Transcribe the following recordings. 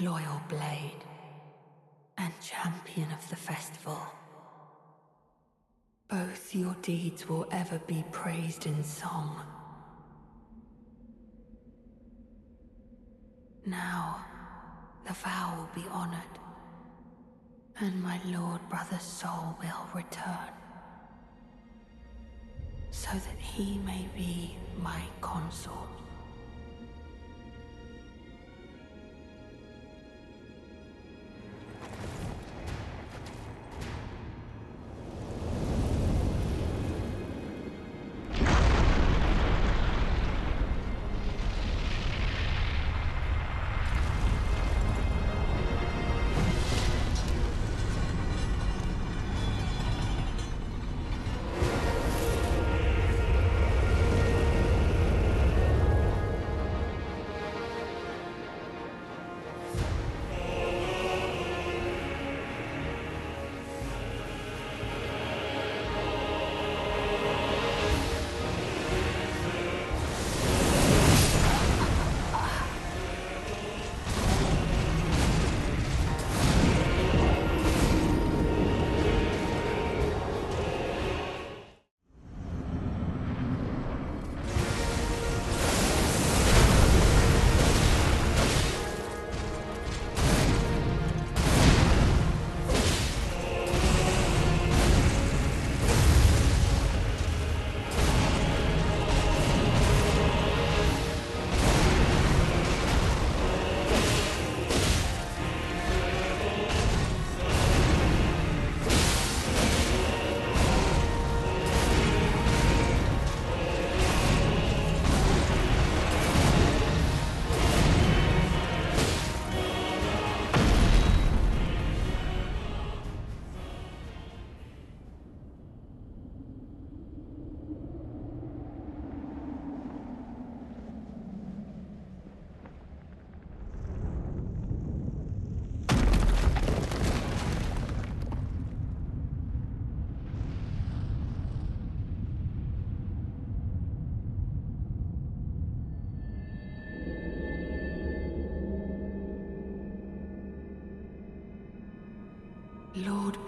loyal blade and champion of the festival. Both your deeds will ever be praised in song. Now, the vow will be honored, and my lord brother's soul will return, so that he may be my consort.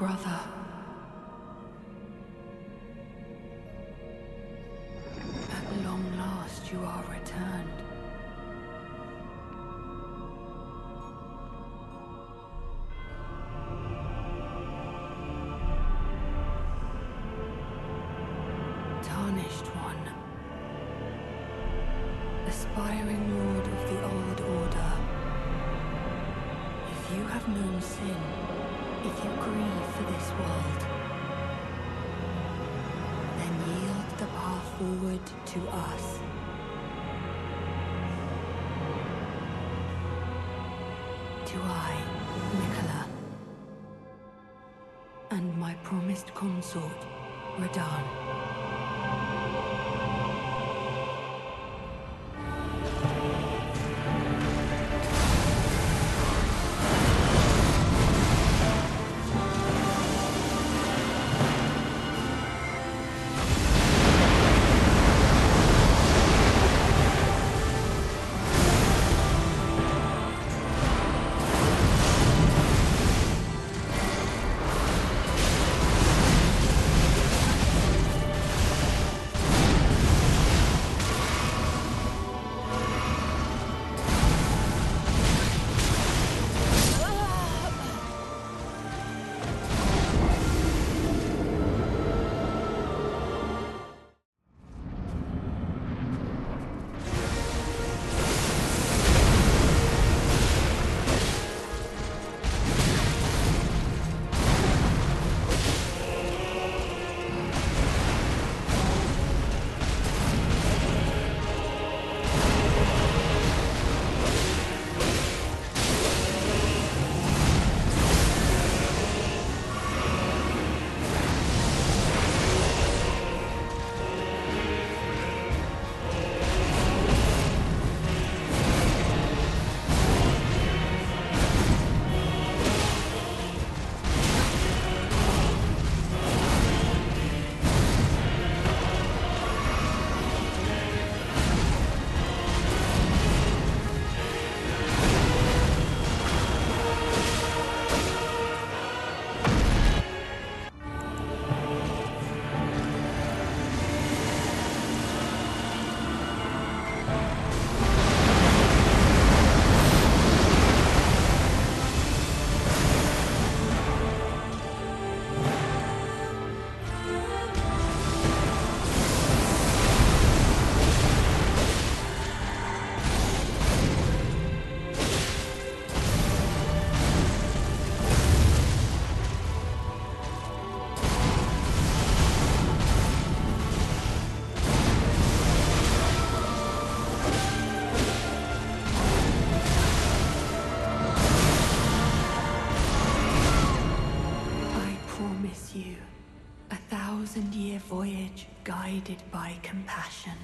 Brother. At long last you are returned. Tarnished one. Aspiring lord of the old order. If you have known sin, if you grieve for this world, then yield the path forward to us. To I, Miquella, and my promised consort, Radahn. Guided by compassion.